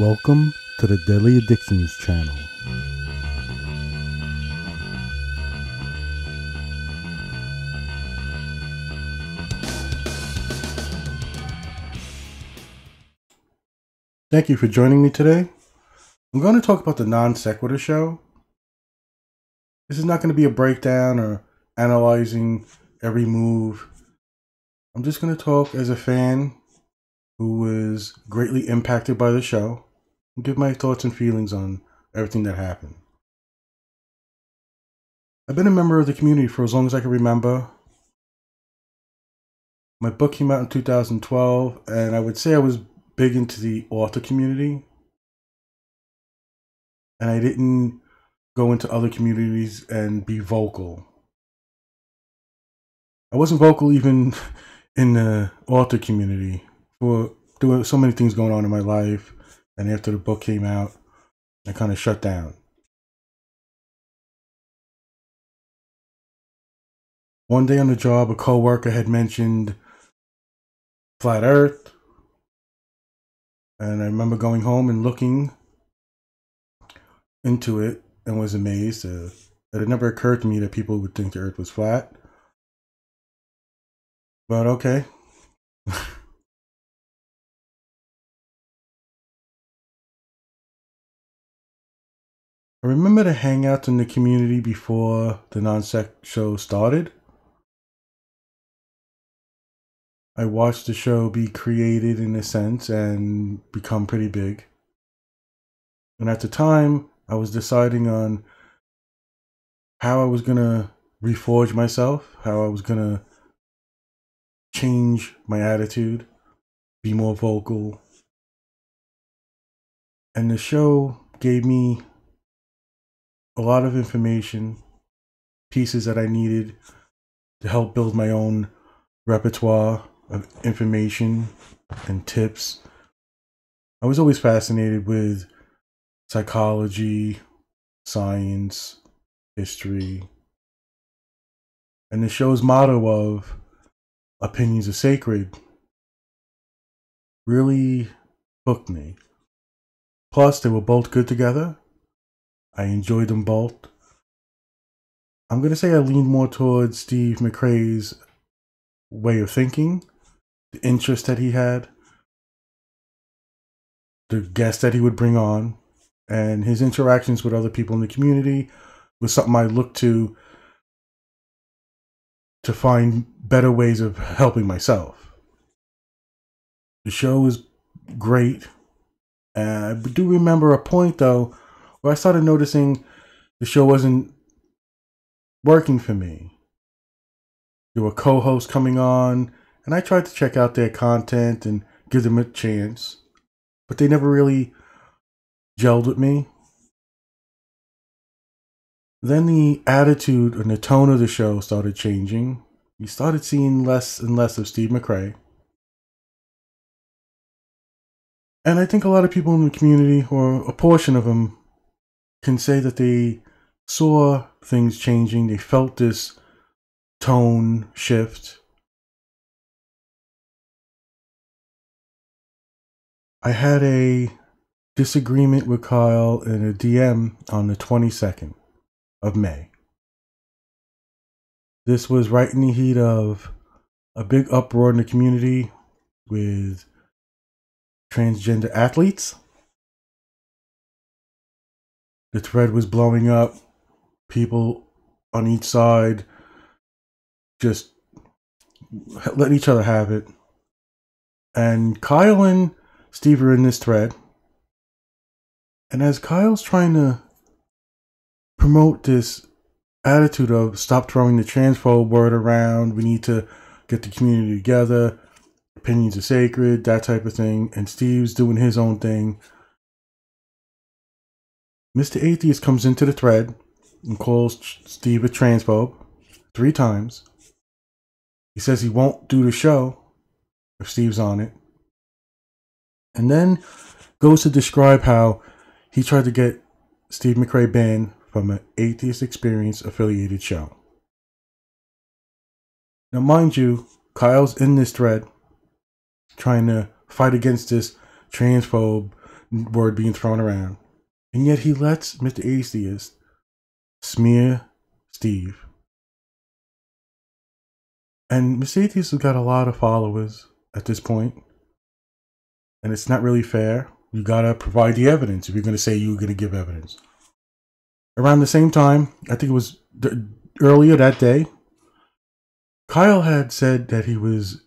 Welcome to the Deadly Addictions channel. Thank you for joining me today. I'm going to talk about the Non Sequitur show. This is not going to be a breakdown or analyzing every move. I'm just going to talk as a fan who was greatly impacted by the show give my thoughts and feelings on everything that happened. I've been a member of the community for as long as I can remember. My book came out in 2012, and I would say I was big into the author community. And I didn't go into other communities and be vocal. I wasn't vocal even in the author community for there were so many things going on in my life. And after the book came out, I kind of shut down. One day on the job, a coworker had mentioned flat Earth, and I remember going home and looking into it and was amazed. Uh, it had never occurred to me that people would think the Earth was flat. But okay. I remember the hangouts in the community before the non-sec show started. I watched the show be created in a sense and become pretty big. And at the time, I was deciding on how I was going to reforge myself, how I was going to change my attitude, be more vocal. And the show gave me a lot of information, pieces that I needed to help build my own repertoire of information and tips. I was always fascinated with psychology, science, history. And the show's motto of opinions are sacred really hooked me. Plus, they were both good together. I enjoyed them both. I'm going to say I lean more towards Steve McRae's way of thinking, the interest that he had, the guests that he would bring on, and his interactions with other people in the community was something I looked to to find better ways of helping myself. The show was great. And I do remember a point though I started noticing the show wasn't working for me. There were co hosts coming on, and I tried to check out their content and give them a chance, but they never really gelled with me. Then the attitude and the tone of the show started changing. You started seeing less and less of Steve McRae. And I think a lot of people in the community, or a portion of them, can say that they saw things changing, they felt this tone shift. I had a disagreement with Kyle in a DM on the 22nd of May. This was right in the heat of a big uproar in the community with transgender athletes the thread was blowing up. People on each side just letting each other have it. And Kyle and Steve are in this thread. And as Kyle's trying to promote this attitude of stop throwing the transphobe word around, we need to get the community together, opinions are sacred, that type of thing. And Steve's doing his own thing. Mr. Atheist comes into the thread and calls Steve a transphobe three times. He says he won't do the show if Steve's on it. And then goes to describe how he tried to get Steve McRae banned from an Atheist Experience affiliated show. Now, mind you, Kyle's in this thread trying to fight against this transphobe word being thrown around. And yet he lets Mr. Atheist smear Steve. And Mr. Atheist has got a lot of followers at this point. And it's not really fair. You gotta provide the evidence if you're gonna say you're gonna give evidence. Around the same time, I think it was earlier that day, Kyle had said that he was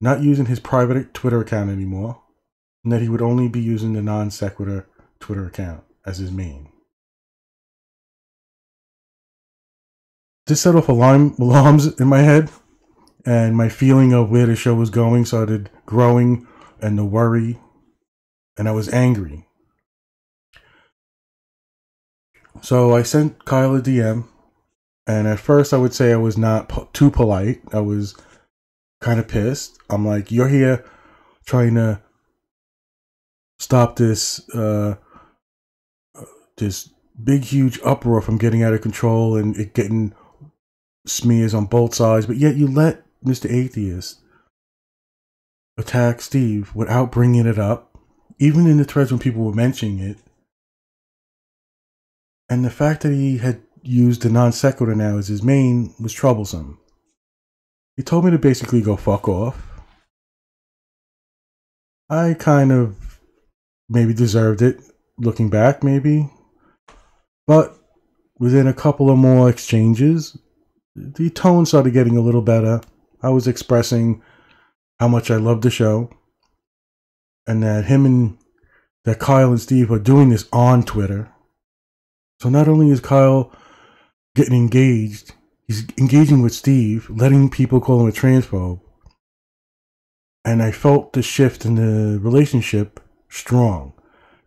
not using his private Twitter account anymore, and that he would only be using the non sequitur Twitter account as his main. This set off alarm alarms in my head, and my feeling of where the show was going started growing, and the worry, and I was angry. So I sent Kyle a DM, and at first I would say I was not po- too polite. I was kind of pissed. I'm like, "You're here trying to stop this uh, this big huge uproar from getting out of control and it getting smears on both sides, but yet you let Mr. Atheist attack Steve without bringing it up, even in the threads when people were mentioning it. And the fact that he had used the non sequitur now as his main was troublesome. He told me to basically go fuck off. I kind of maybe deserved it, looking back, maybe. But within a couple of more exchanges, the tone started getting a little better. I was expressing how much I loved the show and that him and that Kyle and Steve are doing this on Twitter. So not only is Kyle getting engaged, he's engaging with Steve, letting people call him a transphobe. And I felt the shift in the relationship strong.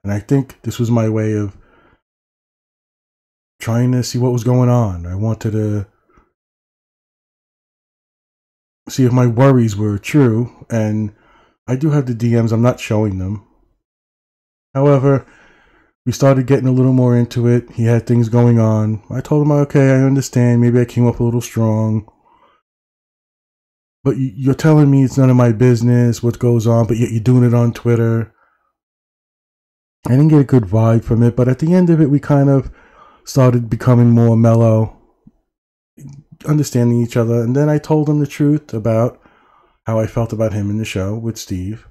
And I think this was my way of trying to see what was going on. I wanted to see if my worries were true, and I do have the DMs, I'm not showing them. However, we started getting a little more into it. He had things going on. I told him, okay, I understand. Maybe I came up a little strong. But you're telling me it's none of my business what goes on, but yet you're doing it on Twitter. I didn't get a good vibe from it, but at the end of it, we kind of started becoming more mellow understanding each other. And then I told him the truth about how I felt about him in the show with Steve.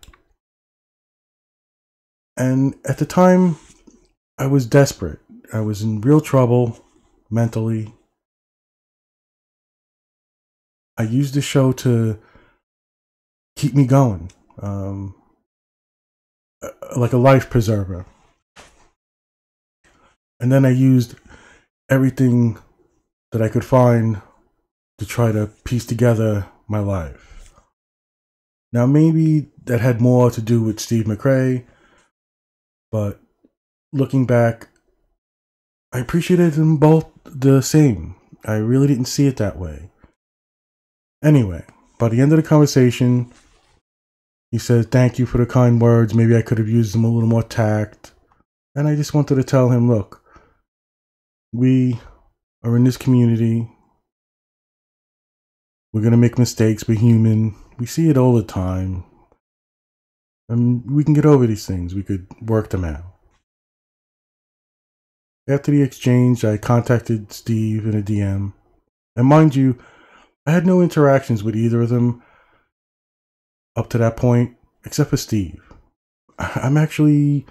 And at the time, I was desperate. I was in real trouble mentally. I used the show to keep me going, um, like a life preserver. And then I used everything that I could find to try to piece together my life. Now, maybe that had more to do with Steve McRae, but looking back, I appreciated them both the same. I really didn't see it that way. Anyway, by the end of the conversation, he said, Thank you for the kind words. Maybe I could have used them a little more tact. And I just wanted to tell him, Look, we are in this community. We're going to make mistakes. We're human. We see it all the time. And we can get over these things. We could work them out. After the exchange, I contacted Steve in a DM. And mind you, I had no interactions with either of them up to that point, except for Steve. I'm actually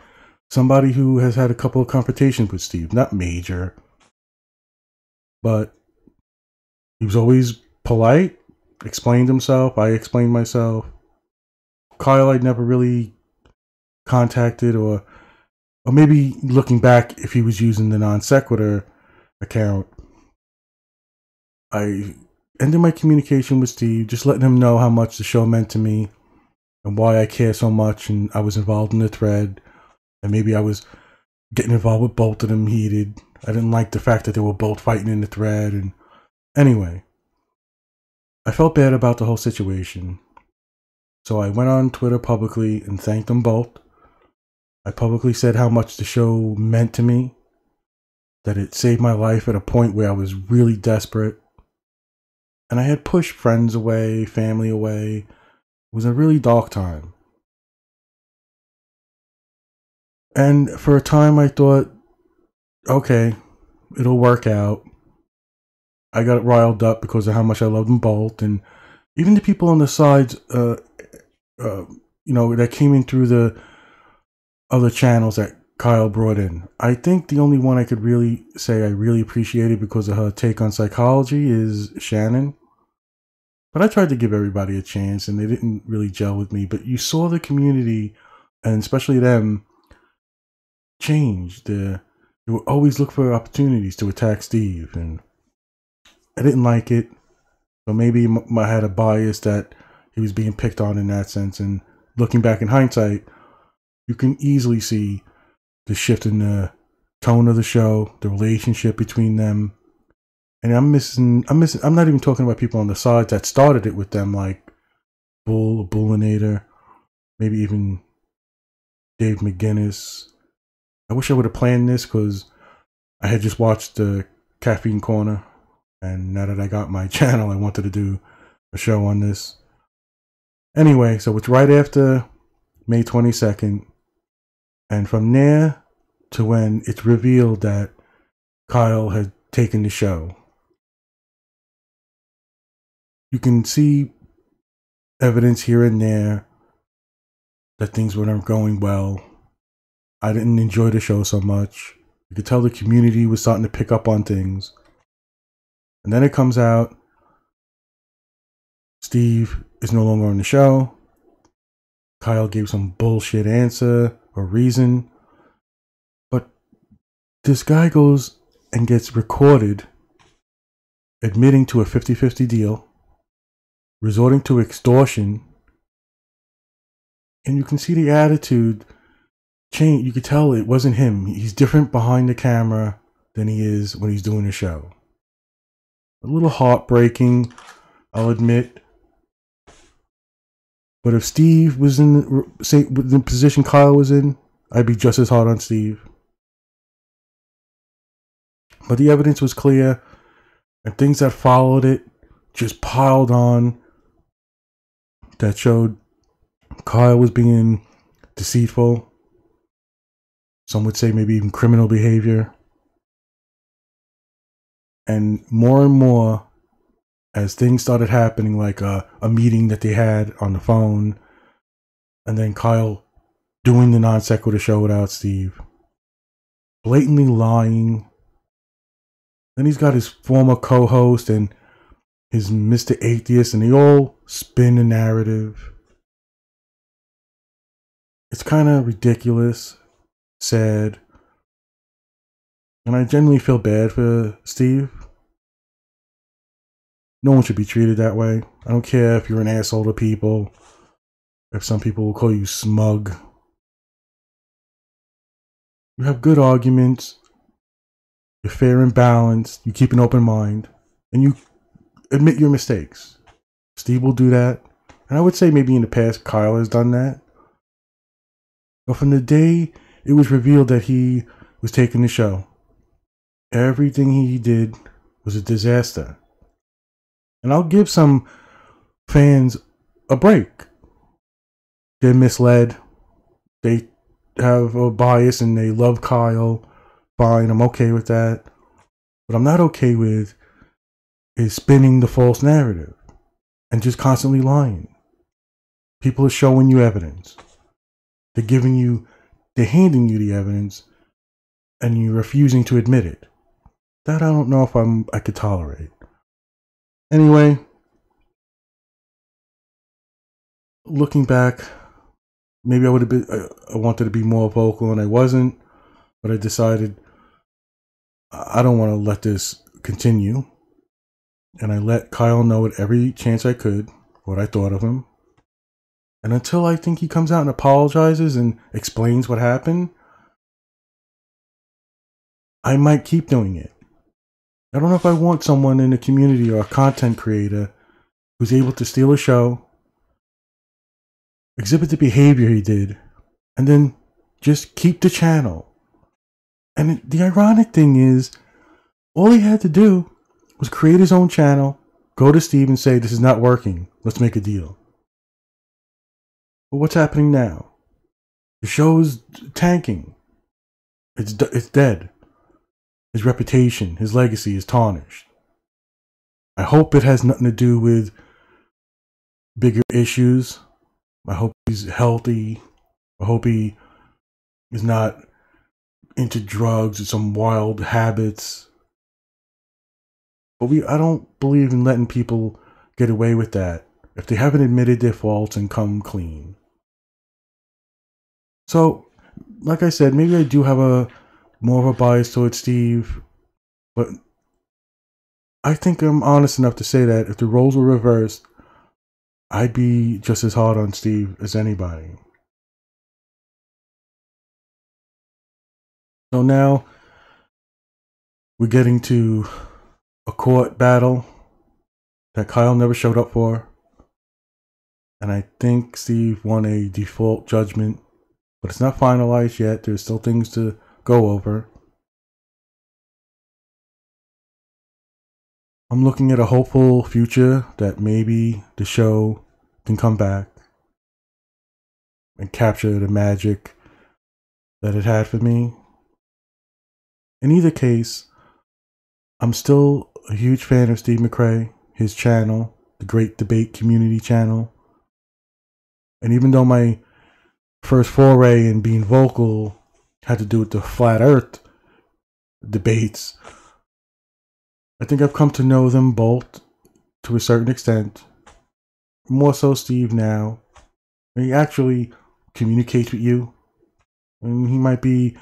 somebody who has had a couple of confrontations with Steve, not major, but he was always polite, explained himself. I explained myself. Kyle, I'd never really contacted, or or maybe looking back, if he was using the non sequitur account, I ended my communication with Steve, just letting him know how much the show meant to me and why I care so much, and I was involved in the thread, and maybe I was getting involved with both of them heated. I didn't like the fact that they were both fighting in the thread, and anyway, I felt bad about the whole situation. So I went on Twitter publicly and thanked them both. I publicly said how much the show meant to me, that it saved my life at a point where I was really desperate. And I had pushed friends away, family away. It was a really dark time. And for a time, I thought, okay, it'll work out. I got riled up because of how much I love them both, and even the people on the sides, uh, uh, you know, that came in through the other channels that Kyle brought in. I think the only one I could really say I really appreciated because of her take on psychology is Shannon. But I tried to give everybody a chance, and they didn't really gel with me. But you saw the community, and especially them, change. The they would always look for opportunities to attack Steve, and I didn't like it. But maybe I had a bias that he was being picked on in that sense. And looking back in hindsight, you can easily see the shift in the tone of the show, the relationship between them. And I'm missing, I'm missing, I'm not even talking about people on the sides that started it with them, like Bull, Bullinator, maybe even Dave McGinnis. I wish I would have planned this because I had just watched the Caffeine Corner and now that I got my channel, I wanted to do a show on this. Anyway, so it's right after May 22nd. And from there to when it's revealed that Kyle had taken the show, you can see evidence here and there that things weren't going well. I didn't enjoy the show so much. You could tell the community was starting to pick up on things. And then it comes out Steve is no longer on the show. Kyle gave some bullshit answer or reason. But this guy goes and gets recorded admitting to a 50 50 deal, resorting to extortion. And you can see the attitude change. You could tell it wasn't him. He's different behind the camera than he is when he's doing the show a little heartbreaking, I'll admit. But if Steve was in the, the position Kyle was in, I'd be just as hard on Steve. But the evidence was clear, and things that followed it just piled on that showed Kyle was being deceitful. Some would say maybe even criminal behavior. And more and more, as things started happening, like a, a meeting that they had on the phone, and then Kyle doing the non sequitur show without Steve, blatantly lying. Then he's got his former co host and his Mr. Atheist, and they all spin the narrative. It's kind of ridiculous, sad. And I genuinely feel bad for Steve. No one should be treated that way. I don't care if you're an asshole to people, if some people will call you smug. You have good arguments, you're fair and balanced, you keep an open mind, and you admit your mistakes. Steve will do that. And I would say maybe in the past Kyle has done that. But from the day it was revealed that he was taking the show, everything he did was a disaster. And I'll give some fans a break. They're misled. They have a bias and they love Kyle. Fine, I'm okay with that. What I'm not okay with is spinning the false narrative and just constantly lying. People are showing you evidence. They're giving you, they're handing you the evidence and you're refusing to admit it. That I don't know if I'm, I could tolerate. Anyway, looking back, maybe I would have been, I wanted to be more vocal and I wasn't, but I decided I don't want to let this continue. And I let Kyle know at every chance I could what I thought of him. And until I think he comes out and apologizes and explains what happened, I might keep doing it. I don't know if I want someone in the community or a content creator who's able to steal a show, exhibit the behavior he did, and then just keep the channel. And the ironic thing is, all he had to do was create his own channel, go to Steve and say, This is not working. Let's make a deal. But what's happening now? The show's tanking. it's it's dead. His reputation, his legacy is tarnished. I hope it has nothing to do with bigger issues. I hope he's healthy. I hope he is not into drugs or some wild habits. But we I don't believe in letting people get away with that if they haven't admitted their faults and come clean. So, like I said, maybe I do have a more of a bias towards Steve, but I think I'm honest enough to say that if the roles were reversed, I'd be just as hard on Steve as anybody. So now we're getting to a court battle that Kyle never showed up for. And I think Steve won a default judgment, but it's not finalized yet. There's still things to go over. I'm looking at a hopeful future that maybe the show can come back and capture the magic that it had for me. In either case, I'm still a huge fan of Steve McRae, his channel, the Great Debate Community channel. And even though my first foray in being vocal had to do with the flat earth debates, I think I've come to know them both to a certain extent. More so Steve now. He actually communicates with you. And he might be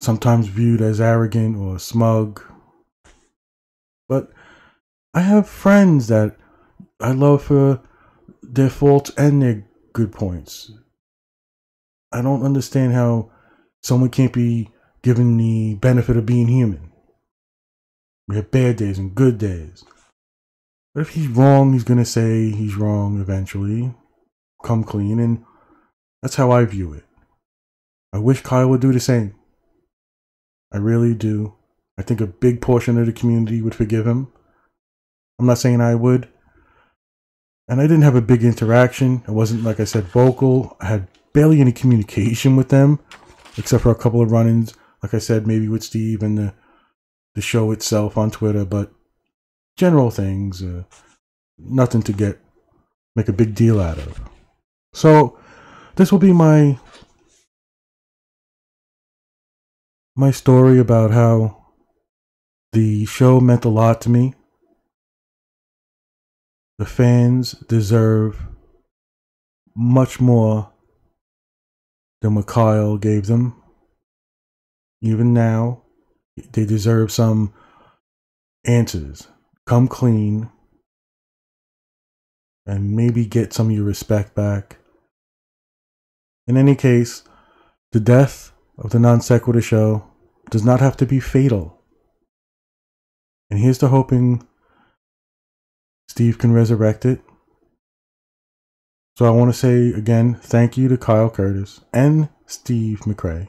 sometimes viewed as arrogant or smug. But I have friends that I love for their faults and their good points. I don't understand how someone can't be given the benefit of being human. We have bad days and good days. But if he's wrong, he's going to say he's wrong eventually. Come clean. And that's how I view it. I wish Kyle would do the same. I really do. I think a big portion of the community would forgive him. I'm not saying I would. And I didn't have a big interaction. I wasn't, like I said, vocal. I had barely any communication with them, except for a couple of run ins, like I said, maybe with Steve and the, the show itself on Twitter, but general things, uh, nothing to get, make a big deal out of. So, this will be my my story about how the show meant a lot to me. The fans deserve much more than what Kyle gave them. Even now, they deserve some answers. Come clean and maybe get some of your respect back. In any case, the death of the non sequitur show does not have to be fatal. And here's to hoping Steve can resurrect it. So I want to say again, thank you to Kyle Curtis and Steve McRae